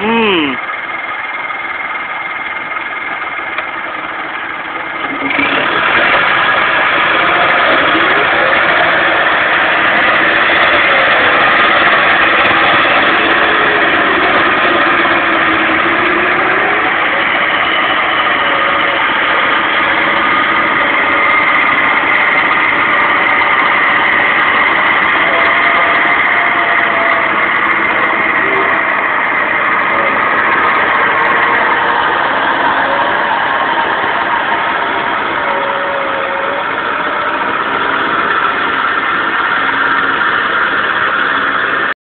Mmm.